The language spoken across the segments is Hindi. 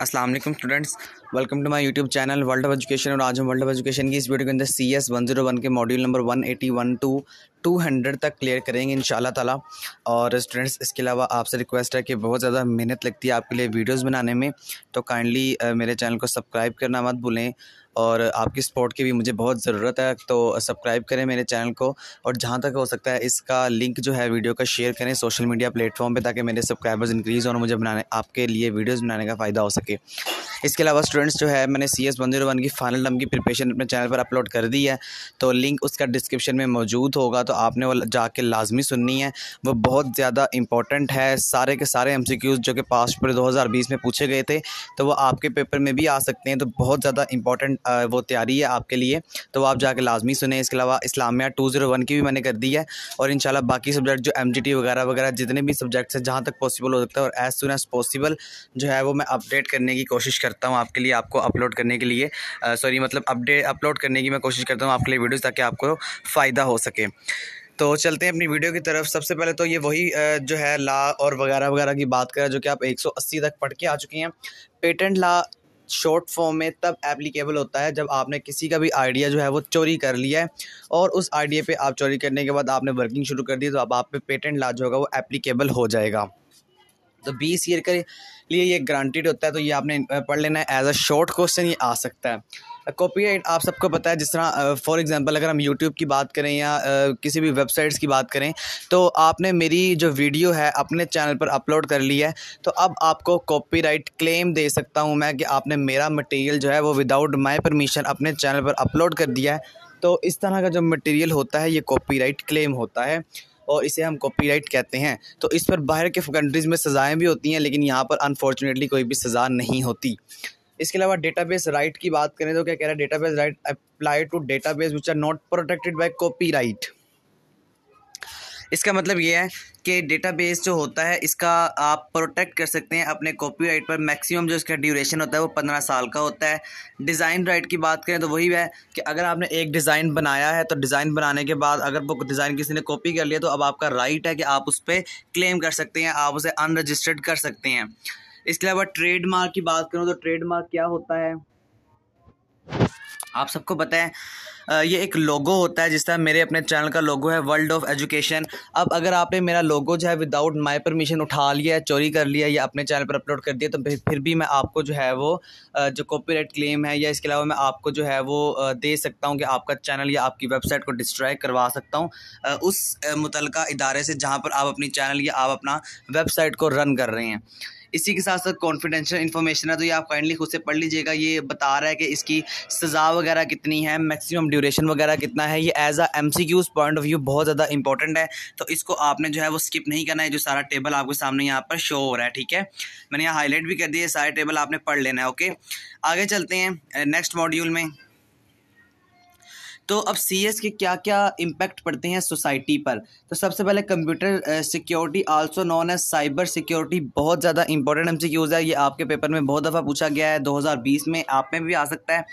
अस्सलाम वालेकुम students. Welcome to my YouTube channel world of education. और आज हम वर्ल्ड ऑफ़ एजुकेशन की इस वीडियो के अंदर C S one zero one के module number one eighty one to two hundred तक क्लियर करेंगे इन ताला। और स्टूडेंट्स इसके अलावा आपसे रिक्वेस्ट है कि बहुत ज़्यादा मेहनत लगती है आपके लिए वीडियोज़ बनाने में तो काइंडली मेरे चैनल को सब्सक्राइब करना मत भूलें। और आपकी सपोर्ट की भी मुझे बहुत ज़रूरत है तो सब्सक्राइब करें मेरे चैनल को। और जहाँ तक हो सकता है, इसका लिंक जो है वीडियो का शेयर करें सोशल मीडिया प्लेटफॉर्म पे, ताकि मेरे सब्सक्राइबर्स इंक्रीज़ और मुझे बनाने, आपके लिए वीडियोस बनाने का फ़ायदा हो सके। इसके अलावा स्टूडेंट्स जो है, मैंने C S one zero one की फाइनल टर्म की प्रिपरेशन अपने चैनल पर अपलोड कर दी है तो लिंक उसका डिस्क्रिप्शन में मौजूद होगा। तो आपने वो जाके लाजमी सुननी है। वो बहुत ज़्यादा इंपॉर्टेंट है। सारे के सारे एम जो कि पास पर दो हज़ार बीस में पूछे गए थे तो वो आपके पेपर में भी आ सकते हैं। तो बहुत ज़्यादा इंपॉर्टेंट वो तैयारी है आपके लिए। तो आप जाके लाजमी सुने। इसके अलावा इस्लामिया टू वन की भी मैंने कर दी है। और इन बाकी सब्जेक्ट जो एमजीटी वगैरह वगैरह जितने भी सब्जेक्ट्स हैं, जहाँ तक पॉसिबल हो सकता है और एज़ सुन एज़ पॉसिबल जो है वो मैं अपडेट करने की कोशिश करता हूँ आपके लिए, आपको अपलोड करने के लिए। सॉरी मतलब अपडेट अपलोड करने की मैं कोशिश करता हूँ आपके लिए वीडियोज़ ताकि आपको फ़ायदा हो सके। तो चलते हैं अपनी वीडियो की तरफ़। सबसे पहले तो ये वही जो है ला और वगैरह वगैरह की बात करें, जो कि आप 180 तक पढ़ के आ चुके हैं। पेटेंट ला शॉर्ट फॉर्म में तब एप्लीकेबल होता है जब आपने किसी का भी आइडिया जो है वो चोरी कर लिया है और उस आइडिया पे आप चोरी करने के बाद आपने वर्किंग शुरू कर दी तो अब आप पे पेटेंट ला जो होगा वो एप्लीकेबल हो जाएगा। तो बीस ईयर के लिए ये ग्रांटेड होता है तो ये आपने पढ़ लेना है। एज अ शॉर्ट क्वेश्चन ये आ सकता है। कॉपीराइट आप सबको पता है, जिस तरह फॉर एग्जांपल अगर हम यूट्यूब की बात करें या किसी भी वेबसाइट्स की बात करें तो आपने मेरी जो वीडियो है, अपने चैनल पर अपलोड कर ली है तो अब आपको कॉपीराइट क्लेम दे सकता हूँ मैं कि आपने मेरा मटेरियल जो है, वो विदाउट माई परमिशन अपने चैनल पर अपलोड कर दिया है। तो इस तरह का जो मटेरियल होता है, ये कॉपीराइट क्लेम होता है, और इसे हम कॉपीराइट कहते हैं। तो इस पर बाहर के कंट्रीज़ में सज़ाएँ भी होती हैं, लेकिन यहाँ पर अनफॉर्चुनेटली कोई भी सज़ा नहीं होती। इसके अलावा डेटाबेस राइट की बात करें तो क्या कह रहा है database right apply to database which are not protected by copyright इसका मतलब ये है कि डेटाबेस जो होता है, इसका आप प्रोटेक्ट कर सकते हैं अपने कॉपीराइट पर। मैक्सिमम जो इसका ड्यूरेशन होता है वो पंद्रह साल का होता है। डिज़ाइन राइट की बात करें तो वही है कि अगर आपने एक डिज़ाइन बनाया है तो डिज़ाइन बनाने के बाद अगर वो डिज़ाइन किसी ने कॉपी कर लिया तो अब आपका राइट है कि आप उस पर क्लेम कर सकते हैं, आप उसे अनरजिस्टर्ड कर सकते हैं। इसके अलावा ट्रेडमार्क की बात करूँ तो ट्रेडमार्क क्या होता है? आप सबको पता है ये एक लोगो होता है, जिस तरह मेरे अपने चैनल का लोगो है वर्ल्ड ऑफ़ एजुकेशन अब अगर आपने मेरा लोगो जो है विदाउट माई परमिशन उठा लिया चोरी कर लिया या अपने चैनल पर अपलोड कर दिया तो फिर भी मैं आपको जो है वो जो कॉपीराइट क्लेम है, या इसके अलावा मैं आपको जो है वो दे सकता हूँ कि आपका चैनल या आपकी वेबसाइट को डिस्ट्रॉय करवा सकता हूँ। उस मुतल इदारे से जहाँ पर आप अपनी चैनल या आप अपना वेबसाइट को रन कर रहे हैं। इसी के साथ साथ कॉन्फिडेंशियल इन्फॉर्मेशन है तो ये आप काइंडली खुद से पढ़ लीजिएगा। ये बता रहा है कि इसकी सज़ा वगैरह कितनी है मैक्सिमम ड्यूरेशन वगैरह कितना है, ये as a M C Qs point of view बहुत ज़्यादा इंपॉर्टेंट है। तो इसको आपने जो है वो स्किप नहीं करना है, जो सारा टेबल आपके सामने यहाँ पर शो हो रहा है, ठीक है? मैंने यहाँ हाईलाइट भी कर दिया सारे टेबल आपने पढ़ लेना है ओके आगे चलते हैं नेक्स्ट मॉड्यूल में। तो अब सी एस के क्या क्या इम्पैक्ट पड़ते हैं सोसाइटी पर? तो सबसे पहले computer security also known as cyber security बहुत ज़्यादा इंपॉर्टेंट हमसे एम है। ये आपके पेपर में बहुत दफ़ा पूछा गया है 2020 में, आप में भी आ सकता है।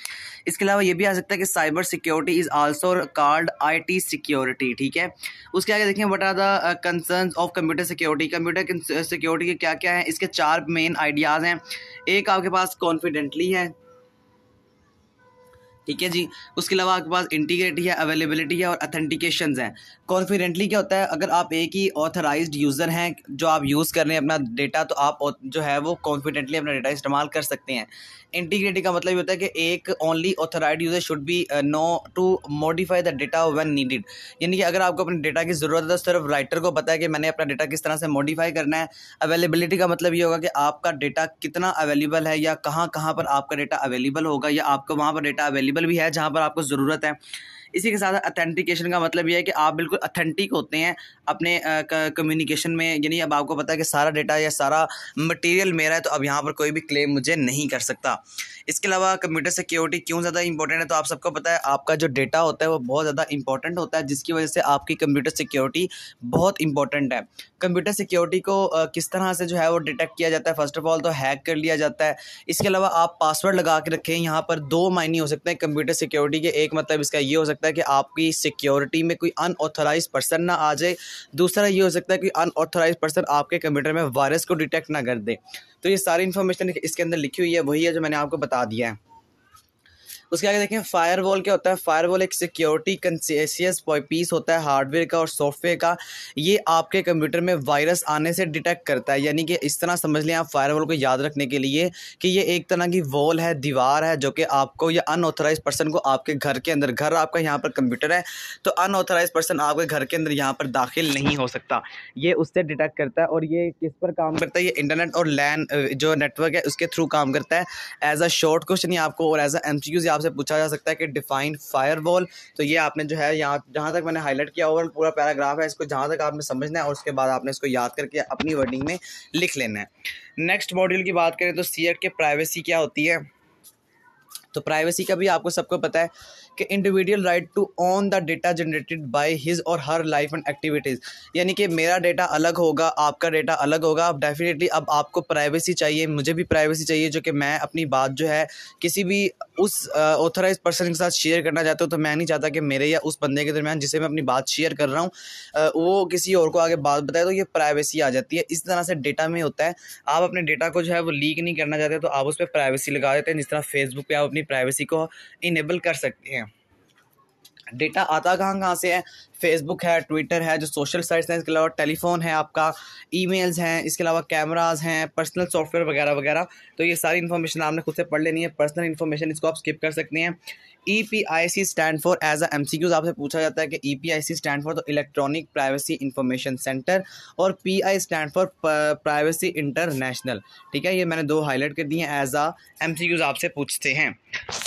इसके अलावा ये भी आ सकता है कि cyber security is also called I security ठीक है? उसके आगे देखें what are the concern of computer security computer security के क्या क्या है? इसके चार मेन आइडियाज़ हैं। एक आपके पास कॉन्फिडेंटली है ठीक है जी? उसके अलावा आपके पास इंटीग्रिटी है अवेलेबिलिटी है और अथेंटिकेशन हैं। कॉन्फिडेंटली क्या होता है? अगर आप एक ही ऑथराइज यूज़र हैं जो आप यूज़ कर रहे हैं अपना डेटा तो आप जो है वो कॉन्फिडेंटली अपना डेटा इस्तेमाल कर सकते हैं। इंटीग्रिटी का मतलब ये होता है कि एक only authorized user should be know to modify the data when needed यानी कि अगर आपको अपने डेटा की ज़रूरत है तो सिर्फ़ राइटर को पता है कि मैंने अपना डेटा किस तरह से मॉडिफाई करना है। अवेलेबिलिटी का मतलब ये होगा कि आपका डेटा कितना अवेलेबल है या कहाँ कहाँ पर आपका डेटा अवेलेबल होगा या आपका वहाँ पर डेटा अवेलेबल भी है जहाँ पर आपको ज़रूरत है। इसी के साथ अथेंटिकेशन का मतलब ये है कि आप बिल्कुल अथेंटिक होते हैं अपने कम्युनिकेशन में। यानी अब आपको पता है कि सारा डेटा या सारा मटेरियल मेरा है तो अब यहाँ पर कोई भी क्लेम मुझे नहीं कर सकता। इसके अलावा कंप्यूटर सिक्योरिटी क्यों ज़्यादा इंपॉर्टेंट है तो आप सबको पता है, आपका जो डेटा होता है वो बहुत ज़्यादा इंपॉर्टेंट होता है, जिसकी वजह से आपकी कंप्यूटर सिक्योरिटी बहुत इंपॉर्टेंट है। कंप्यूटर सिक्योरिटी को किस तरह से जो है वो डिटेक्ट किया जाता है? फ़र्स्ट ऑफ़ ऑल तो हैक कर लिया जाता है। इसके अलावा आप पासवर्ड लगा के रखें। यहाँ पर दो मायने हो सकते हैं कंप्यूटर सिक्योरिटी के। एक मतलब इसका ये हो सकता है सकता है कि आपकी सिक्योरिटी में कोई अनऑथोराइज पर्सन ना आ जाए। दूसरा ये हो सकता है कि अनऑथोराइज पर्सन आपके कंप्यूटर में वायरस को डिटेक्ट ना कर दे। तो ये सारी इन्फॉर्मेशन इसके अंदर लिखी हुई है, वही है जो मैंने आपको बता दिया है। उसके आगे देखें फायरवॉल क्या होता है? फायरवॉल एक सिक्योरिटी कंसियस पीस होता है हार्डवेयर का और सॉफ्टवेयर का। ये आपके कंप्यूटर में वायरस आने से डिटेक्ट करता है। यानी कि इस तरह समझ लें आप फायरवॉल को याद रखने के लिए कि ये एक तरह की वॉल है, दीवार है, जो कि आपको या अनऑथराइज पर्सन को आपके घर के अंदर, घर आपका यहाँ पर कंप्यूटर है तो अनऑथराइज पर्सन आपके घर के अंदर यहाँ पर दाखिल नहीं हो सकता। ये उससे डिटेक्ट करता है और ये किस पर काम करता है? ये इंटरनेट और लैन जो नेटवर्क है, उसके थ्रू काम करता है। एज अ शॉर्ट क्वेश्चन ही आपको और एज अ एम सी आपसे पूछा जा सकता है कि डिफाइन फायरवॉल तो ये आपने जो है यहाँ, जहाँ तक मैंने हाईलाइट किया ओवरऑल पूरा पैराग्राफ है, इसको जहाँ तक आपने समझना है और उसके बाद आपने इसको याद करके अपनी वर्डिंग में लिख लेना है। नेक्स्ट मॉड्यूल की बात करें तो सी के प्राइवेसी क्या होती है? तो प्राइवेसी का भी आपको सबको पता है कि individual right to own the data generated by his or her life and activities यानी कि मेरा डेटा अलग होगा, आपका डेटा अलग होगा। अब डेफिनेटली अब आपको प्राइवेसी चाहिए, मुझे भी प्राइवेसी चाहिए, जो कि मैं अपनी बात जो है किसी भी उस ऑथराइज पर्सन के साथ शेयर करना चाहता हूँ तो मैं नहीं चाहता कि मेरे या उस बंदे के दरमियान जिसे मैं अपनी बात शेयर कर रहा हूँ वो किसी और को आगे बात बताए तो ये प्राइवेसी आ जाती है। इस तरह से डेटा में होता है। आप अपने डेटा को जो है वो लीक नहीं करना चाहते तो आप उस पर प्राइवेसी लगा देते हैं, जिस तरह फेसबुक पर आप अपनी प्राइवेसी को इनेबल कर सकते हैं। डेटा आता कहाँ कहाँ से है? फेसबुक है ट्विटर है, जो सोशल साइट्स हैं, इसके अलावा टेलीफोन है आपका ईमेल्स हैं, इसके अलावा कैमराज हैं पर्सनल सॉफ्टवेयर वगैरह वगैरह। तो ये सारी इन्फॉर्मेशन आपने खुद से पढ़ लेनी है पर्सनल इन्फॉर्मेशन इसको आप स्किप कर सकते हैं। E P I C stand for as a M C Qs आपसे पूछा जाता है कि E P I C stand for तो इलेक्ट्रॉनिक प्राइवेसी इंफॉर्मेशन सेंटर और P I stand for privacy international ठीक है, ये मैंने दो हाईलाइट कर दिए as a M C Qs आपसे पूछते हैं।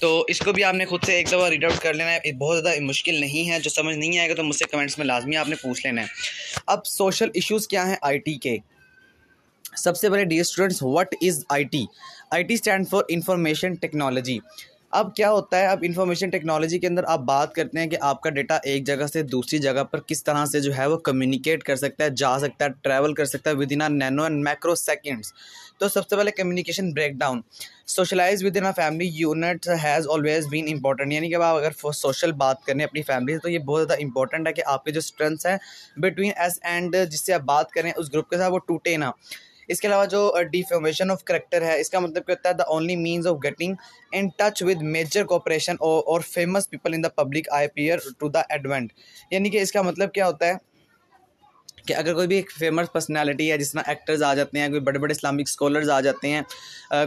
तो इसको भी आपने खुद से एक दफ़ा रीड आउट कर लेना है। बहुत ज़्यादा मुश्किल नहीं है। जो समझ नहीं आएगा तो मुझसे कमेंट्स में लाजमी आपने पूछ लेना है। अब सोशल इशूज़ क्या हैं आई टी के? सबसे पहले dear students what is I T I T stand for information technology अब क्या होता है, अब इंफॉर्मेशन टेक्नोलॉजी के अंदर आप बात करते हैं कि आपका डेटा एक जगह से दूसरी जगह पर किस तरह से जो है वो कम्युनिकेट कर सकता है, जा सकता है ट्रैवल कर सकता है within a nano and macro seconds तो सबसे पहले communication break down socialize within a family unit has always been important यानी कि आप अगर सोशल बात करें अपनी फैमिली से तो ये बहुत ज़्यादा इंपॉर्टेंट है कि आपके जो स्ट्रेंथ्स हैं बिटवीन एस एंड जिससे आप बात करें उस ग्रुप के साथ वो टूटे ना। इसके अलावा जो डिफॉर्मेशन ऑफ़ करेक्टर है, इसका मतलब क्या होता है? The only means of getting in touch with major corporation or famous people in the public eye prior to the advent यानी कि इसका मतलब क्या होता है? कि अगर कोई भी एक फ़ेमस पर्सनैलिटी है, जिस तरह एक्टर्स आ जाते हैं, कोई बड़े बड़े इस्लामिक स्कॉलर्स आ जाते हैं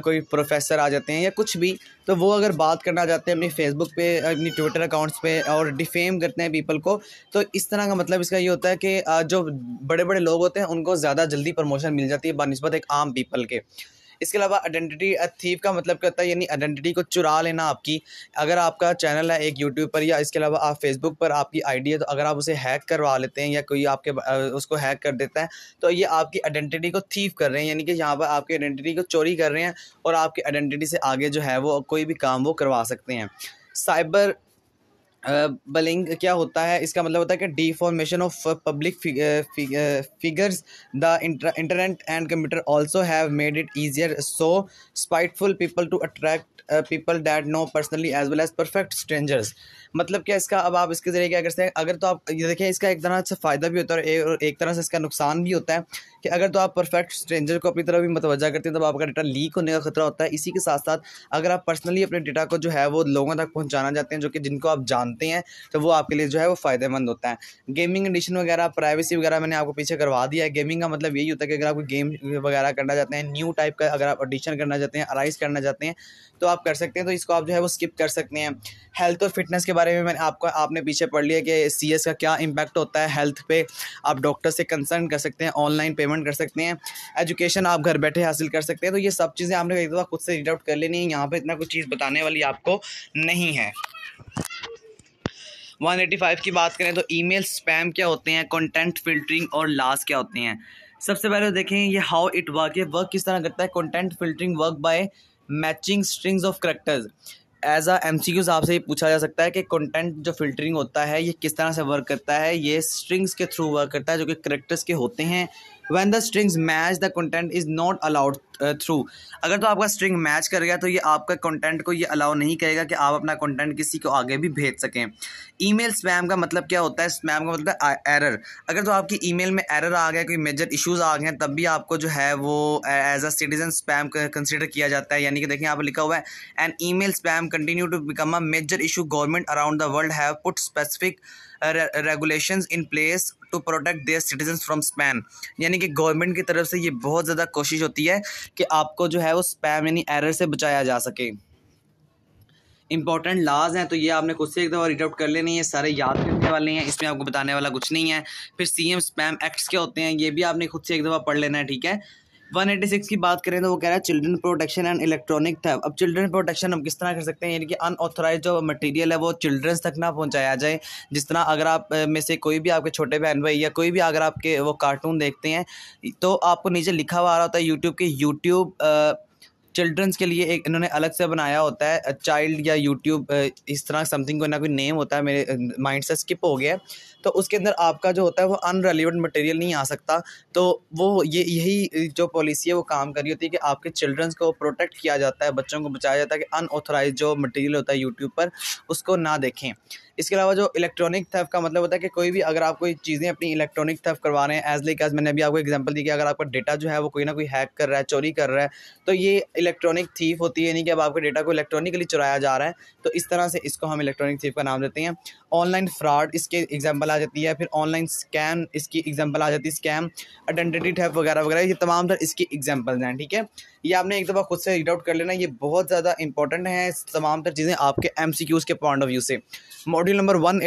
कोई प्रोफेसर आ जाते हैं या कुछ भी तो वो अगर बात करना चाहते हैं अपनी फेसबुक पे, अपनी ट्विटर अकाउंट्स पे और डिफेम करते हैं पीपल को तो इस तरह का मतलब इसका ये होता है कि जो बड़े बड़े लोग होते हैं, उनको ज़्यादा जल्दी प्रमोशन मिल जाती है, बनस्बत एक आम पीपल के। इसके अलावा आइडेंटिटी थीव का मतलब क्या होता है? यानी आइडेंटिटी को चुरा लेना आपकी। अगर आपका चैनल है एक यूट्यूब पर या इसके अलावा आप फेसबुक पर आपकी आईडी है तो अगर आप उसे हैक करवा लेते हैं या कोई आपके उसको हैक कर देता है तो ये आपकी आइडेंटिटी को थीव कर रहे हैं। यानी कि यहाँ पर आपकी आइडेंटिटी को चोरी कर रहे हैं और आपकी आइडेंटिटी से आगे जो है वो कोई भी काम वो करवा सकते हैं। साइबर बलिंग क्या होता है? इसका मतलब होता है कि defamation of public figures the internet and computer also have made it easier so spiteful people to attract people that know personally as well as perfect strangers मतलब क्या इसका, अब आप इसके ज़रिए क्या कर सकते हैं? अगर तो आप, ये देखिए, इसका एक तरह से फ़ायदा भी होता है और एक तरह से इसका नुकसान भी होता है। कि अगर तो आप परफेक्ट स्ट्रेंजर को अपनी तरफ़ भी मतवजा करते हैं, तब आपका डेटा लीक होने का खतरा होता है। इसी के साथ साथ अगर आप पर्सनली अपने डेटा को जो है, वो लोगों तक पहुँचाना चाहते हैं, जो कि जिनको आप जानते हैं तो वो आपके लिए जो है, वो फ़ायदेमंद होता है। गेमिंग एडिशन वगैरह प्राइवेसी वगैरह मैंने आपको पीछे करवा दिया है। गेमिंग का मतलब यही होता है कि अगर आपको गेम वगैरह करना चाहते हैं न्यू टाइप का अगर आप एडिशन करना चाहते हैं अराइज करना चाहते हैं तो आप कर सकते हैं। तो इसको आप जो है, वो स्किप कर सकते हैं। हेल्थ और फिटनेस के बारे में मैंने आपको, आपने पीछे पढ़ लिया कि सीएस का क्या इम्पैक्ट होता है हेल्थ पे। आप डॉक्टर से कंसर्न कर सकते हैं ऑनलाइन पेमेंट कर सकते हैं एजुकेशन आप घर बैठे हासिल कर सकते हैं। तो ये सब चीज़ें आपने एक दफ़ा खुद से रीड आउट कर लेनी है, यहाँ पर इतना कुछ चीज़ बताने वाली आपको नहीं है। 185 की बात करें तो ईमेल स्पैम क्या होते हैं कंटेंट फिल्टरिंग और लास्ट क्या होते हैं? सबसे पहले देखें ये हाउ इट वर्क ये वर्क किस तरह करता है content filtering work by matching strings of characters as a M C Qs आपसे ये पूछा जा सकता है कि कंटेंट जो फिल्टरिंग होता है, ये किस तरह से वर्क करता है? ये स्ट्रिंग्स के थ्रू वर्क करता है, जो कि करेक्टर्स के होते हैं when the strings match the content is not allowed through अगर तो आपका स्ट्रिंग मैच कर गया तो ये आपका कंटेंट को ये अलाउ नहीं करेगा कि आप अपना कंटेंट किसी को आगे भी भेज सकें। ईमेल स्पैम का मतलब क्या होता है? स्पैम का मतलब एरर अगर तो आपकी ईमेल में एरर आ गया, कोई मेजर इश्यूज़ आ गए, तब भी आपको जो है वो as a citizen spam consider किया जाता है। यानी कि देखिए पर लिखा हुआ है and email spam continue to become a major issue government around the world have put specific regulations in place to protect their citizen from spam यानी कि गवर्नमेंट की तरफ़ से ये बहुत ज़्यादा कोशिश होती है कि आपको जो है वो स्पैम यानी एरर से बचाया जा सके। इंपॉर्टेंट लाज हैं तो ये आपने खुद से एक दफ़ा रीड आउट कर लेनी है सारे याद करने वाले हैं, इसमें आपको बताने वाला कुछ नहीं है। फिर सी एम स्पैम एक्ट्स क्या होते हैं, ये भी आपने खुद से एक दफ़ा पढ़ लेना है, ठीक है? 186 की बात करें तो वो कह रहा है चिल्ड्रन प्रोटेक्शन एंड इलेक्ट्रॉनिक था अब चिल्ड्रन प्रोटेक्शन हम किस तरह कर सकते हैं? यानी कि अनऑथराइज जो मटेरियल है वो चिल्ड्रंस तक ना पहुँचाया जाए। जिस तरह अगर आप में से कोई भी आपके छोटे बहन भाई या कोई भी अगर आपके वो कार्टून देखते हैं तो आपको नीचे लिखा हुआ आ रहा होता है यूट्यूब के यूट्यूब चिल्ड्रंस के लिए एक इन्होंने अलग से बनाया होता है चाइल्ड या यूट्यूब इस तरह समथिंग कोई ना कोई नेम होता है, मेरे माइंड से स्किप हो गया तो उसके अंदर आपका जो होता है वो अनरेलिवेंट मटेरियल नहीं आ सकता। तो वो ये, यही जो पॉलिसी है, वो काम कर रही होती है कि आपके चिल्ड्रंस को प्रोटेक्ट किया जाता है, बच्चों को बचाया जाता है कि अनऑथराइज जो मटेरियल होता है यूट्यूब पर, उसको ना देखें। इसके अलावा जो इलेक्ट्रॉनिक थेफ का मतलब होता है कि कोई भी, अगर आप कोई चीज़ें अपनी इलेक्ट्रॉनिक थेफ करवा रहे हैं एज लाइक एज मैंने अभी आपको एग्जांपल दी कि अगर आपका डेटा जो है वो कोई ना कोई हैक कर रहा है, चोरी कर रहा है तो ये इलेक्ट्रॉनिक थीफ होती है, यानी कि अब आपके डेटा को इलेक्ट्रॉनिकली चुराया जा रहा है। तो इस तरह से इसको हम इलेक्ट्रॉनिक थीफ का नाम देते हैं। ऑनलाइन फ्रॉड इसके एग्ज़ाम्पल आ जाती है, फिर ऑनलाइन स्कैम इसकी एग्ज़ाम्पल आ जाती है स्कैम आइडेंटिटी टैप वगैरह वगैरह, ये तमाम तर इसकी एग्जाम्पल्स हैं, ठीक है? ये आपने एक दफ़ा खुद से रीड आउट कर लेना, ये बहुत ज़्यादा इंपॉर्टेंट है तमाम तर चीज़ें आपके M K point of view से। मॉड्यूल नंबर वन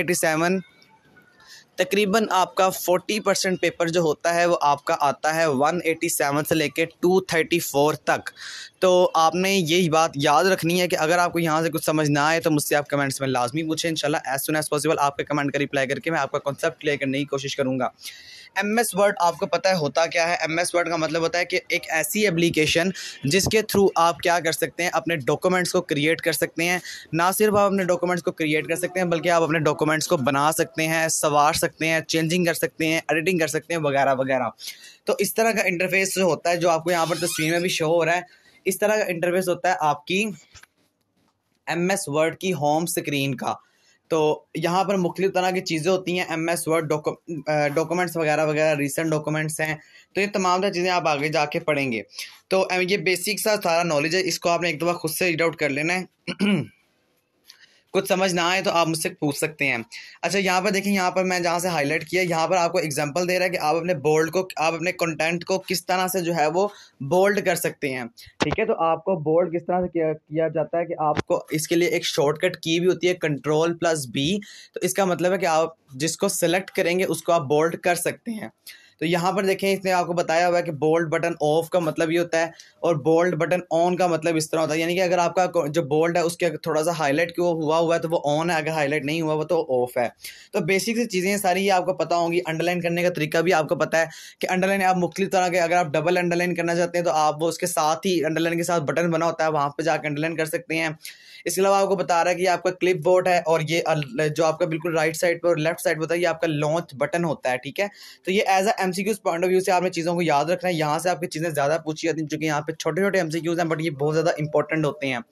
तकरीबन आपका फोर्टी परसेंट पेपर जो होता है, वो आपका आता है वन एटी सेवन से लेके टू थर्टी फोर तक। तो आपने यही बात याद रखनी है कि अगर आपको यहाँ से कुछ समझ ना आए तो मुझसे आप कमेंट्स में लाजमी पूछें। इंशाल्लाह एज सुन एज़ पॉसिबल आपके कमेंट का रिप्लाई करके मैं आपका कॉन्सेप्ट क्लियर करने की कोशिश करूँगा। एम एस वर्ड आपको पता है होता क्या है? एम एस वर्ड का मतलब होता है कि एक ऐसी एप्लीकेशन जिसके थ्रू आप क्या कर सकते हैं? अपने डॉक्यूमेंट्स को क्रिएट कर सकते हैं। ना सिर्फ़ आप अपने डॉक्यूमेंट्स को क्रिएट कर सकते हैं, बल्कि आप अपने डॉक्यूमेंट्स को बना सकते हैं, सवार सकते हैं चेंजिंग कर सकते हैं एडिटिंग कर सकते हैं, वगैरह वगैरह। तो इस तरह का इंटरफेस जो होता है जो आपको यहाँ पर तस्वीर में भी शो हो रहा है। इस तरह का इंटरफेस होता है आपकी एम एस वर्ड की होम स्क्रीन का। तो यहाँ पर मुख्तु तरह की चीज़ें होती हैं एम एस वर्ड डॉक्यूमेंट्स वगैरह वगैरह रिसेंट डॉक्यूमेंट्स हैं तो ये तमाम चीज़ें आप आगे जाके पढ़ेंगे। तो ये बेसिक सा सारा नॉलेज है, इसको आपने एक दफ़ा खुद से रीड आउट कर लेना है। कुछ समझ ना आए तो आप मुझसे पूछ सकते हैं। अच्छा यहाँ पर देखिए, यहाँ पर मैं जहाँ से हाईलाइट किया, यहाँ पर आपको एग्जांपल दे रहा है कि आप अपने बोल्ड को, आप अपने कंटेंट को किस तरह से जो है वो बोल्ड कर सकते हैं। ठीक है तो आपको बोल्ड किस तरह से किया किया जाता है कि आपको इसके लिए एक शॉर्टकट की भी होती है कंट्रोल प्लस बी तो इसका मतलब है कि आप जिसको सेलेक्ट करेंगे, उसको आप बोल्ड कर सकते हैं। तो यहाँ पर देखें, इसने आपको बताया हुआ है कि बोल्ड बटन ऑफ़ का मतलब ये होता है और बोल्ड बटन ऑन का मतलब इस तरह होता है। यानी कि अगर आपका जो बोल्ड है, उसके थोड़ा सा हाईलाइट क्यों हुआ हुआ है तो वो ऑन है। अगर हाईलाइट नहीं हुआ, वो तो ऑफ़ है। तो बेसिक सी चीज़ें सारी ये आपको पता होंगी। अंडरलाइन करने का तरीका भी आपको पता है कि अंडरलाइन आप मुख्तु तरह के, अगर आप डबल अंडरलाइन करना चाहते हैं तो आप वो उसके साथ ही अंडरलाइन के साथ बटन बना होता है। वहाँ पर जाकर अंडरलाइन कर सकते हैं। इसके अलावा आपको बता रहा है कि आपका क्लिप बोर्ड है और ये जो आपका बिल्कुल राइट साइड पर और लेफ़्ट साइड पर होता है, ये आपका लॉन्च बटन होता है, ठीक है? तो ये as a M point of view से आपने चीज़ों को याद रखना है। यहाँ से आपकी चीज़ें ज़्यादा पूछी जाती हैं यहाँ पे छोटे छोटे एम हैं बट ये बहुत ज़्यादा इंपॉर्टेंट होते हैं।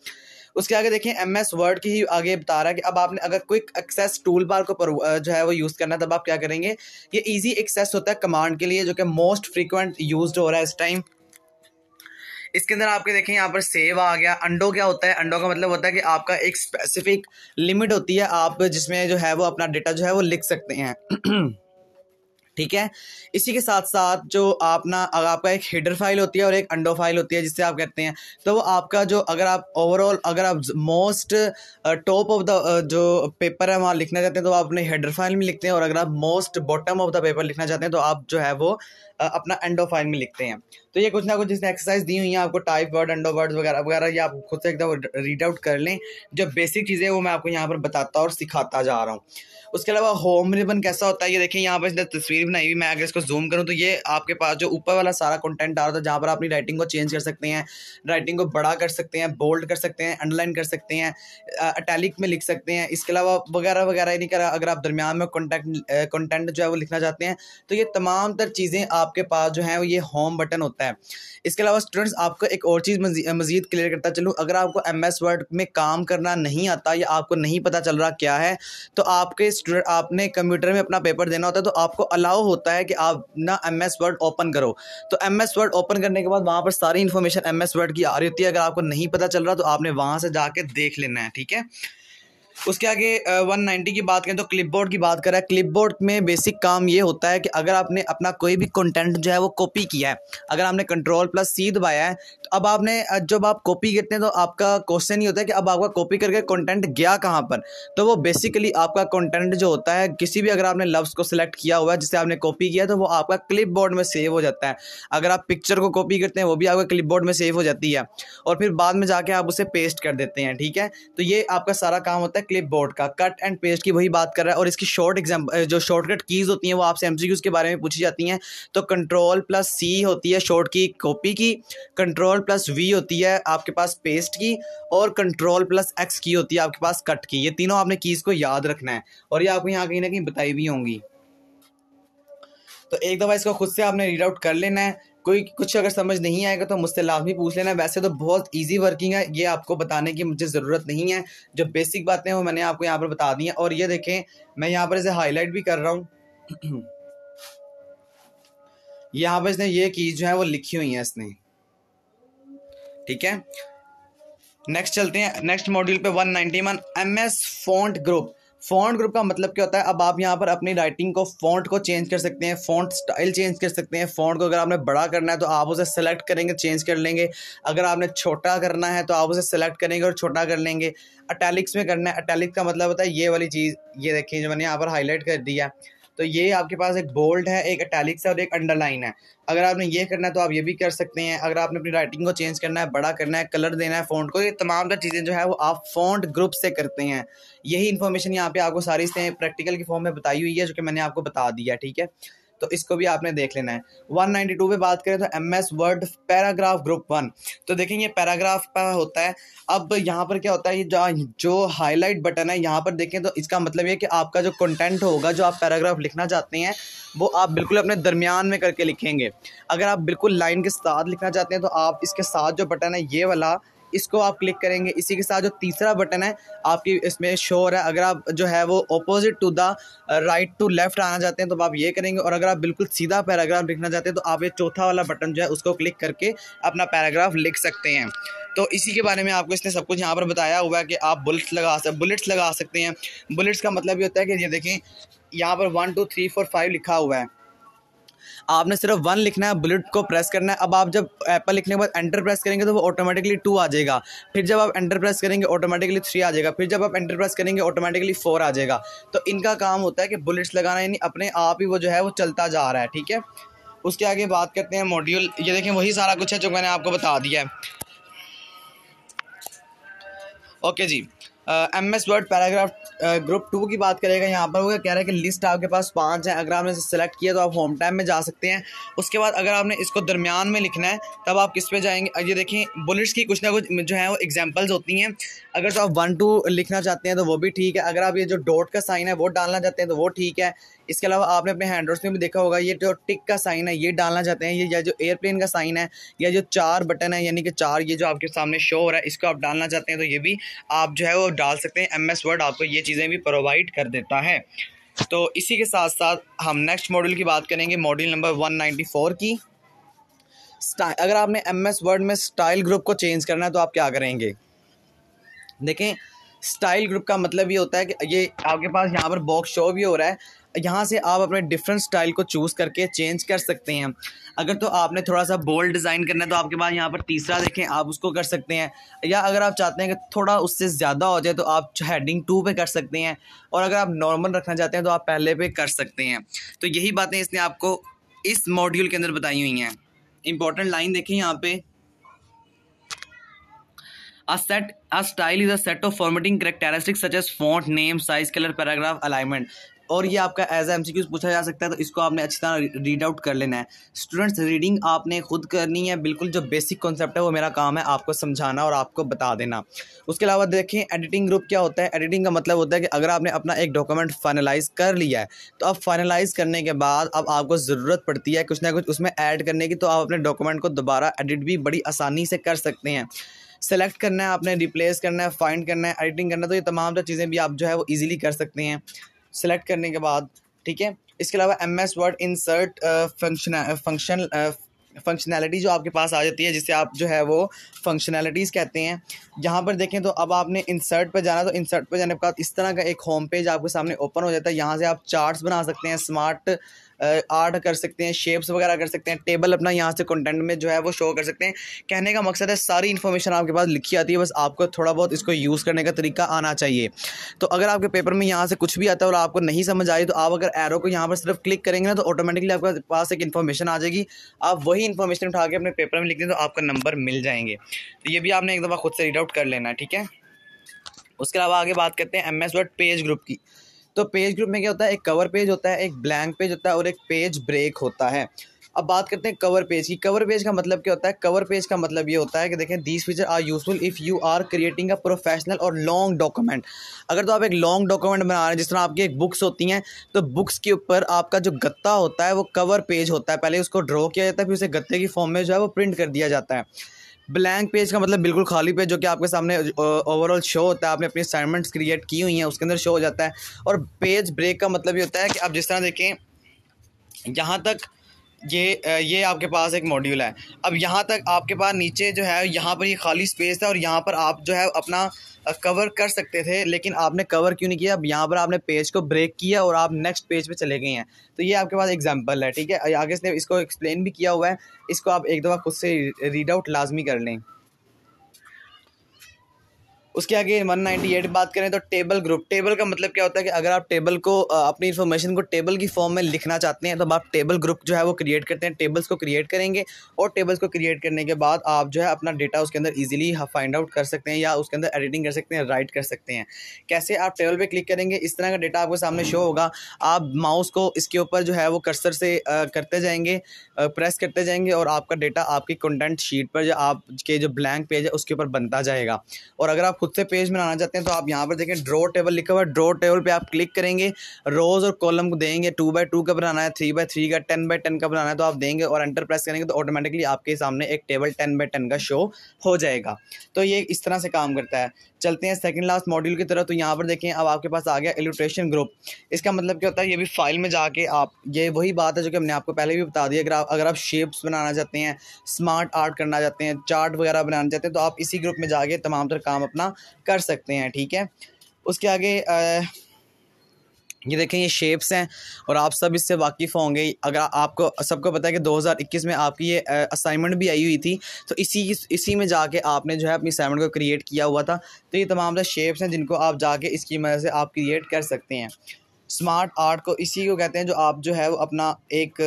उसके आगे देखें एम एस वर्ड की ही आगे बता रहा है कि अब आपने अगर क्विक एक्सेस टूल बार को जो है वो यूज़ करना है, तब आप क्या करेंगे? ये इजी एक्सेस होता है कमांड के लिए, जो कि मोस्ट फ्रीक्वेंट यूज़ हो रहा है इस टाइम इसके अंदर आपके देखें, यहाँ पर सेव आ गया। अंडो क्या होता है? अंडो का मतलब होता है कि आपका एक स्पेसिफिक लिमिट होती है। आप जिसमें जो है वो अपना डेटा जो है वो लिख सकते हैं। ठीक है? इसी के साथ साथ जो अपना अगर आपका एक हेडर फ़ाइल होती है और एक अंडो फ़ाइल होती है जिससे आप कहते हैं तो वो आपका जो, अगर आप ओवरऑल अगर आप मोस्ट टॉप ऑफ़ द जो पेपर है, वहाँ लिखना चाहते हैं तो आप अपने हेडर फ़ाइल में लिखते हैं, और अगर आप most bottom of the paper लिखना चाहते हैं तो आप जो है वो अपना एंडो फ़ाइल में लिखते हैं। तो ये कुछ ना कुछ जिसने एक्सरसाइज दी हुई है, आपको टाइप वर्ड अंडो वर्ड वगैरह वगैरह ये आप खुद से एकदम रीड आउट कर लें। जो बेसिक चीज़ें वो मैं आपको यहाँ पर बताता और सिखाता जा रहा हूँ। उसके अलावा होम रिबन कैसा होता है, ये देखिए यहाँ पर इसने तस्वीर बनाई हुई, मैं अगर इसको जूम करूँ तो ये आपके पास जो ऊपर वाला सारा कंटेंट आ रहा था, जहाँ पर अपनी राइटिंग को चेंज कर सकते हैं राइटिंग को बड़ा कर सकते हैं बोल्ड कर सकते हैं अंडरलाइन कर सकते हैं अटैलिक में लिख सकते हैं, इसके अलावा वगैरह वगैरह नहीं करा अगर आप दरमियान में कॉन्टेक्ट कंटेंट जो है वो लिखना चाहते हैं तो ये तमाम तर चीज़ें आपके पास जो है ये होम बटन होता है। इसके अलावा स्टूडेंट्स आपको एक और चीज़ मजीद क्लियर करता चलूँ, अगर आपको एम एस वर्ड में काम करना नहीं आता, या आपको नहीं पता चल रहा क्या है तो आपके स्टूडेंट आपने कंप्यूटर में अपना पेपर देना होता है तो आपको अलाउ होता है कि आप ना एम एस वर्ड ओपन करो। तो एम एस वर्ड ओपन करने के बाद वहाँ पर सारी इन्फॉर्मेशन एम एस वर्ड की आ रही होती है। अगर आपको नहीं पता चल रहा तो आपने वहाँ से जाके देख लेना है, ठीक है? उसके आगे वन नाइन्टी की बात करें तो क्लिपबोर्ड की बात करें क्लिपबोर्ड में बेसिक काम ये होता है कि अगर आपने अपना कोई भी कंटेंट जो है वो कॉपी किया है, अगर आपने कंट्रोल प्लस सी दबाया है तो अब आपने जब आप कॉपी करते हैं तो आपका क्वेश्चन ही होता है कि अब आपका कॉपी करके कंटेंट गया कहाँ पर? तो वो बेसिकली आपका कंटेंट जो होता है, किसी भी अगर आपने लफ्ज़ को सिलेक्ट किया हुआ है, जिसे आपने कॉपी किया तो वो आपका क्लिप बोर्ड में सेव हो जाता है। अगर आप पिक्चर को कॉपी करते हैं, वो भी आपका क्लिप बोर्ड में सेव हो जाती है। और फिर बाद में जाके आप उसे पेस्ट कर देते हैं, ठीक है? तो ये आपका सारा काम होता है क्लिप बोर्ड का कट एंड पेस्ट की वही बात कर रहा है और इसकी शॉर्ट एग्ज़ाम जो शॉर्टकट कीज़ होती हैं वो आपसे एम के बारे में पूछी जाती हैं। तो कंट्रोल प्लस सी होती है शॉर्ट की कॉपी की कंट्रोल प्लस वी होती है आपके पास पेस्ट की और कंट्रोल प्लस एक्स की होती है आपके पास कट की। ये तीनों आपने कीज़ को याद रखना है और ये आपको यहाँ कहीं ना कहीं बताई भी होंगी। तो एक दफ़ा इसको खुद से आपने रीड आउट कर लेना है। कोई कुछ अगर समझ नहीं आएगा तो मुझसे लाजमी पूछ लेना। वैसे तो बहुत इजी वर्किंग है ये आपको बताने की मुझे ज़रूरत नहीं है। जो बेसिक बातें वो मैंने आपको यहाँ पर बता दी हैं। और ये देखें, मैं यहाँ पर इसे हाईलाइट भी कर रहा हूँ। यहाँ पर इसने ये की जो है वो लिखी हुई है इसने। ठीक है? नेक्स्ट चलते हैं। नेक्स्ट मॉड्यूल पे 191 M S font group font group का मतलब क्या होता है? अब आप यहाँ पर अपनी राइटिंग को फॉन्ट को चेंज कर सकते हैं फॉन्ट स्टाइल चेंज कर सकते हैं। फॉन्ट को अगर आपने बड़ा करना है तो आप उसे सेलेक्ट करेंगे चेंज कर लेंगे। अगर आपने छोटा करना है तो आप उसे सेलेक्ट करेंगे और छोटा कर लेंगे। अटैलिक्स में करना है अटैलिक्स का मतलब होता है ये वाली चीज़, ये देखिए जो मैंने यहाँ पर हाईलाइट कर दिया है। तो ये आपके पास एक बोल्ड है, एक अटैलिक्स है और एक अंडरलाइन है। अगर आपने ये करना है तो आप ये भी कर सकते हैं। अगर आपने अपनी राइटिंग को चेंज करना है, बड़ा करना है कलर देना है फ़ॉन्ट को, ये तमाम चीज़ें जो है वो आप फ़ॉन्ट ग्रुप से करते हैं। यही इन्फॉर्मेशन यहाँ पे आपको सारी से प्रैक्टिकल की फॉर्म में बताई हुई है, जो कि मैंने आपको बता दिया, ठीक है? तो इसको भी आपने देख लेना है। 192 पे बात करें तो M S word paragraph group one. तो देखेंगे पैराग्राफ का होता है। अब यहाँ पर क्या होता है जो जो हाईलाइट बटन है, यहाँ पर देखें तो इसका मतलब ये कि आपका जो कंटेंट होगा, जो आप पैराग्राफ लिखना चाहते हैं, वो आप बिल्कुल अपने दरमियान में करके लिखेंगे। अगर आप बिल्कुल लाइन के साथ लिखना चाहते हैं तो आप इसके साथ जो बटन है, ये वाला इसको आप क्लिक करेंगे। इसी के साथ जो तीसरा बटन है, आपकी इसमें शो हो। रहा है अगर आप जो है वो opposite to the right to left आना चाहते हैं तो आप ये करेंगे। और अगर आप बिल्कुल सीधा पैराग्राफ लिखना चाहते हैं तो आप ये चौथा वाला बटन जो है, उसको क्लिक करके अपना पैराग्राफ लिख सकते हैं। तो इसी के बारे में आपको इसने सब कुछ यहाँ पर बताया हुआ है कि आप बुलेट्स लगा सकते बुलेट्स लगा सकते हैं। बुलेट्स का मतलब ये होता है कि ये देखें, यहाँ पर one two three four five लिखा हुआ है। आपने सिर्फ़ वन लिखना है बुलेट को प्रेस करना है। अब आप जब एप्पल लिखने के बाद एंटर प्रेस करेंगे तो वो ऑटोमेटिकली टू आ जाएगा। फिर जब आप एंटर प्रेस करेंगे ऑटोमेटिकली थ्री आ जाएगा। फिर जब आप एंटर प्रेस करेंगे ऑटोमेटिकली फोर आ जाएगा। तो इनका काम होता है कि बुलेट्स लगाना, यानी अपने आप ही वो जो है वो चलता जा रहा है, ठीक है? उसके आगे बात करते हैं मॉड्यूल ये देखें, वही सारा कुछ है जो मैंने आपको बता दिया है। ओके जी। M S word paragraph group two की बात करेगा, यहाँ पर वो कह रहा है कि लिस्ट आपके पास पाँच है, अगर आपने इसे सेलेक्ट किया तो आप होम टाइम में जा सकते हैं। उसके बाद अगर आपने इसको दरमियान में लिखना है, तब आप किस पे जाएँगे? ये देखें बुलेट्स की कुछ ना कुछ जो है वो एग्जांपल्स होती हैं। अगर तो आप वन टू लिखना चाहते हैं तो वो भी ठीक है। अगर आप ये जो डॉट का साइन है वो डालना चाहते हैं तो वो ठीक है। इसके अलावा आपने अपने हैंडवर्ड्स में भी देखा होगा, ये जो टिक का साइन है, ये डालना चाहते हैं, ये या जो एयरप्लेन का साइन है, या जो चार बटन है, यानी कि चार ये जो आपके सामने शो हो रहा है, इसको आप डालना चाहते हैं तो ये भी आप जो है वो डाल सकते हैं। एम एस वर्ड आपको ये चीज़ें भी प्रोवाइड कर देता है। तो इसी के साथ साथ हम नेक्स्ट मॉड्यूल की बात करेंगे module number one ninety four की। अगर आपने एम एस वर्ड में स्टाइल ग्रुप को चेंज करना है तो आप क्या करेंगे? देखें स्टाइल ग्रुप का मतलब ये होता है कि ये आपके पास यहाँ पर बॉक्स शो भी हो रहा है यहाँ से आप अपने डिफरेंट स्टाइल को चूज़ करके चेंज कर सकते हैं। अगर तो आपने थोड़ा सा बोल्ड डिज़ाइन करना है तो आपके पास यहाँ पर तीसरा देखें आप उसको कर सकते हैं। या अगर आप चाहते हैं कि थोड़ा उससे ज़्यादा हो जाए तो आप हेडिंग टू पे कर सकते हैं। और अगर आप नॉर्मल रखना चाहते हैं तो आप पहले पे कर सकते हैं। तो यही बातें इसने आपको इस मॉड्यूल के अंदर बताई हुई हैं। इंपॉर्टेंट लाइन देखें यहाँ पे। A set, a style is a set of formatting characteristics such as font, name, size, color, paragraph, alignment. और ये आपका एज एम पूछा जा सकता है तो इसको आपने अच्छी तरह रीड आउट कर लेना है। स्टूडेंट्स रीडिंग आपने खुद करनी है, बिल्कुल जो बेसिक कॉन्सेप्ट है, वो मेरा काम है आपको समझाना और आपको बता देना। उसके अलावा देखें एडिटिंग ग्रुप क्या होता है? एडिटिंग का मतलब होता है कि अगर आपने अपना एक डॉक्यूमेंट फाइनलाइज कर लिया है तो अब फाइनलाइज करने के बाद अब आपको ज़रूरत पड़ती है कुछ ना कुछ उसमें ऐड करने की तो आप अपने डॉक्यूमेंट को दोबारा एडिट भी बड़ी आसानी से कर सकते हैं। सेलेक्ट करना है, आपने रिप्लेस करना है फाइंड करना है एडिटिंग करना है तो ये तमाम जो चीज़ें भी आप जो है वो ईजिली कर सकते हैं। सेलेक्ट करने के बाद, ठीक है? इसके अलावा M S word insert function function functionality जो आपके पास आ जाती है, जिसे आप जो है वो फंक्शनैलिटीज़ कहते हैं। यहाँ पर देखें तो अब आपने इंसर्ट पर जाना तो इंसर्ट पर जाने के बाद इस तरह का एक होम पेज आपके सामने ओपन हो जाता है। यहाँ से आप चार्ट्स बना सकते हैं स्मार्ट आर्ट कर सकते हैं शेप्स वगैरह कर सकते हैं टेबल अपना यहाँ से कंटेंट में जो है वो शो कर सकते हैं। कहने का मकसद है, सारी इन्फॉर्मेशन आपके पास लिखी आती है, बस आपको थोड़ा बहुत इसको यूज़ करने का तरीका आना चाहिए। तो अगर आपके पेपर में यहाँ से कुछ भी आता है और आपको नहीं समझ आई तो आप अगर एरो को यहाँ पर सिर्फ़ क्लिक करेंगे ना तो ऑटोमेटिकली आपके पास एक इन्फॉर्मेशन आ जाएगी। आप वही इन्फॉर्मेशन उठा के अपने पेपर में लिख दें तो आपका नंबर मिल जाएँगे। तो ये भी आपने एक दफ़ा खुद से रीड आउट कर लेना है, ठीक है? उसके अलावा आगे बात करते हैं M S word page group की। तो पेज ग्रुप में क्या होता है? एक कवर पेज होता है, एक ब्लैंक पेज होता है और एक पेज ब्रेक होता है। अब बात करते हैं कवर पेज की। कवर पेज का मतलब क्या होता है? कवर पेज का मतलब ये होता है कि देखें these feature are useful if you are creating a professional or long document अगर तो आप एक लॉन्ग डॉक्यूमेंट बना रहे हैं, जिस तरह आपकी एक बुक्स होती हैं तो बुक्स के ऊपर आपका जो गत्ता होता है, वो कवर पेज होता है। पहले उसको ड्रॉ किया जाता है, फिर उसे गत्ते की फॉर्म में जो है वो प्रिंट कर दिया जाता है। ब्लैंक पेज का मतलब बिल्कुल खाली पेज जो कि आपके सामने ओवरऑल शो होता है, आपने अपनी असाइनमेंट्स क्रिएट की हुई हैं, उसके अंदर शो हो जाता है। और पेज ब्रेक का मतलब ये होता है कि आप जिस तरह देखें, यहाँ तक ये ये आपके पास एक मॉड्यूल है। अब यहाँ तक आपके पास नीचे जो है, यहाँ पर ये खाली स्पेस था और यहाँ पर आप जो है अपना कवर कर सकते थे, लेकिन आपने कवर क्यों नहीं किया? अब यहाँ पर आपने पेज को ब्रेक किया और आप नेक्स्ट पेज पे चले गए हैं। तो ये आपके पास एग्जांपल है, ठीक है? आगे से इसको एक्सप्लेन भी किया हुआ है। इसको आप एक दफ़ा खुद से रीड आउट लाजमी कर लें। उसके आगे 198 बात करें तो टेबल ग्रुप टेबल का मतलब क्या होता है कि अगर आप टेबल को अपनी इन्फॉर्मेशन को टेबल की फॉर्म में लिखना चाहते हैं तो आप टेबल ग्रुप जो है वो क्रिएट करते हैं टेबल्स को क्रिएट करेंगे और टेबल्स को क्रिएट करने के बाद आप जो है अपना डेटा उसके अंदर ईजिली फाइंड आउट कर सकते हैं या उसके अंदर एडिटिंग कर सकते हैं राइट कर सकते हैं। कैसे आप टेबल पर क्लिक करेंगे? इस तरह का डेटा आपको सामने शो होगा। आप माउस को इसके ऊपर जो है वो कर्सर से करते जाएँगे प्रेस करते जाएँगे और आपका डेटा आपकी कंटेंट शीट पर जो आपके जो ब्लैंक पेज है उसके ऊपर बनता जाएगा। और अगर आप खुद से पेज बनाना चाहते हैं तो आप यहाँ पर देखें ड्रो टेबल लिखा हुआ है। ड्रॉ टेबल पे आप क्लिक करेंगे रोज़ और कॉलम को देंगे टू बाई टू का बनाना है थ्री बाय थ्री का टेन बाई टेन का बनाना है तो आप देंगे और एंटर प्रेस करेंगे तो ऑटोमेटिकली आपके सामने एक टेबल टेन बाई टेन का शो हो जाएगा। तो ये इस तरह से काम करता है। चलते हैं सेकंड लास्ट मॉड्यूल की तरह। तो यहाँ पर देखें अब आपके पास आ गया एलिट्रेशन ग्रुप इसका मतलब क्या होता है ये भी फ़ाइल में जाके आप ये वही बात है जो कि हमने आपको पहले भी बता दिया अगर आप अगर आप शेप्स बनाना चाहते हैं स्मार्ट आर्ट करना चाहते हैं चार्ट वगैरह बनाना चाहते हैं तो आप इसी ग्रुप में जाके तमाम तर काम अपना कर सकते हैं ठीक है? उसके आगे आ, ये देखें, ये शेप्स हैं और आप सब इससे वाकिफ़ होंगे। अगर आपको, सबको पता है कि 2021 में आपकी ये असाइनमेंट भी आई हुई थी तो इसी इसी में जाके आपने जो है अपनी असाइनमेंट को क्रिएट किया हुआ था। तो ये तमाम शेप्स हैं जिनको आप जाके इसकी मदद से आप क्रिएट कर सकते हैं। स्मार्ट आर्ट को इसी को कहते हैं जो आप जो है वो अपना एक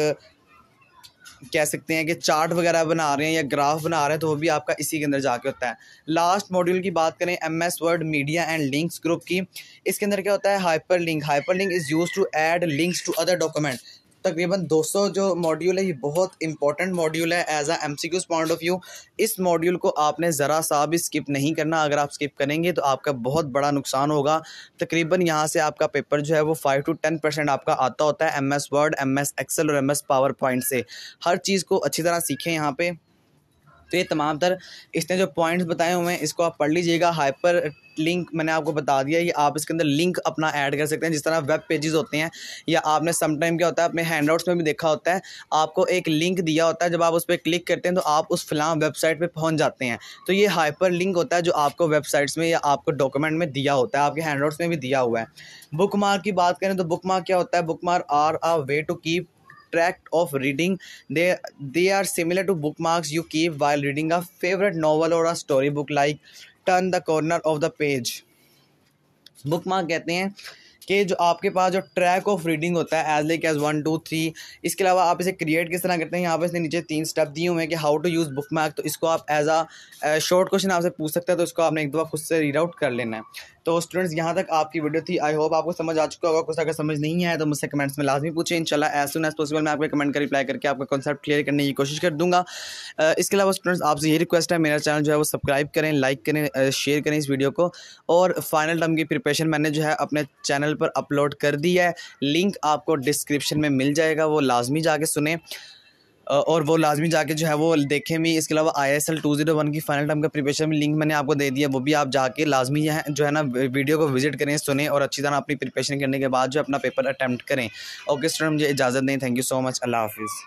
कह सकते हैं कि चार्ट वगैरह बना रहे हैं या ग्राफ बना रहे हैं तो वो भी आपका इसी के अंदर जाके होता है। लास्ट मॉड्यूल की बात करें M S word media and links group की। इसके अंदर क्या होता है? Hyperlink hyperlink is use to add links to other document तकरीबन 200 जो मॉड्यूल है, ये बहुत इंपॉर्टेंट मॉड्यूल है as a M C Qs point of view इस मॉड्यूल को आपने ज़रा सा भी स्किप नहीं करना। अगर आप स्किप करेंगे तो आपका बहुत बड़ा नुकसान होगा। तकरीबन यहाँ से आपका पेपर जो है वो फाइव टू टेन परसेंट आपका आता होता है M S word M S excel और एम एस पावर पॉइंट से। हर चीज़ को अच्छी तरह सीखें यहाँ पर तो ये तमाम तर इसने जो पॉइंट्स बताए हुए हैं, इसको आप पढ़ लीजिएगा। हाइपर लिंक मैंने आपको बता दिया कि आप इसके अंदर लिंक अपना ऐड कर सकते हैं, जिस तरह वेब पेजेस होते हैं, या आपने समटाइम क्या होता है, अपने हैंडआउट्स में भी देखा होता है, आपको एक लिंक दिया होता है, जब आप उस पर क्लिक करते हैं तो आप उस फ़िलहाल वेबसाइट पर पहुँच जाते हैं। तो ये हाइपर लिंक होता है, जो आपको वेबसाइट्स में या आपको डॉक्यूमेंट में दिया होता है, आपके हैंडआउट्स में भी दिया हुआ है। बुक मार्क की बात करें तो बुक मार्क क्या होता है? Book are a way to keep track of reading. They they are similar to bookmarks you keep while reading a favorite novel or a storybook, like turn the corner of the page. Bookmark कहते हैं कि जो आपके पास जो ट्रैक ऑफ़ रीडिंग होता है as like as one two three इसके अलावा आप इसे क्रिएट किस तरह करते हैं? यहाँ पर इसने नीचे तीन स्टेप दिए हुए हैं कि how to use bookmark तो इसको आप एज आ शॉर्ट क्वेश्चन आपसे पूछ सकते हैं तो इसको आपने एक दफ़ा खुद से रीड आउट कर लेना है। तो स्टूडेंट्स यहाँ तक आपकी वीडियो थी। आई होप आपको समझ आ चुका होगा। कुछ अगर समझ नहीं आया तो मुझसे कमेंट्स में लाजमी पूछें। इंशाल्लाह एज सुन एज पॉसिबल मैं आपके कमेंट का रिप्लाई करके आपका कॉन्सेप्ट क्लियर करने की कोशिश कर दूँगा। इसके अलावा स्टूडेंट्स आपसे यही रिक्वेस्ट है, मेरा चैनल जो है वो सब्सक्राइब करें लाइक करें शेयर करें इस वीडियो को। और फाइनल टर्म की प्रिपरेशन मैंने जो है अपने चैनल पर अपलोड कर दी है। लिंक आपको डिस्क्रिप्शन में मिल जाएगा, वो लाजमी जाके सुने। और वो लाजमी जाके जो है वो देखें भी, इसके अलावा I S L two zero one की फाइनल टर्म का प्रिपरेशन भी लिंक मैंने आपको दे दिया, वो भी आप जाके लाजमी है जो है ना वीडियो को विज़िट करें, सुने और अच्छी तरह अपनी प्रिपरेशन करने के बाद जो अपना पेपर अटैम्प्ट करें। ओके स्टूडेंट मुझे इजाज़त दें। थैंक यू सो मच अल्लाह हाफिज़।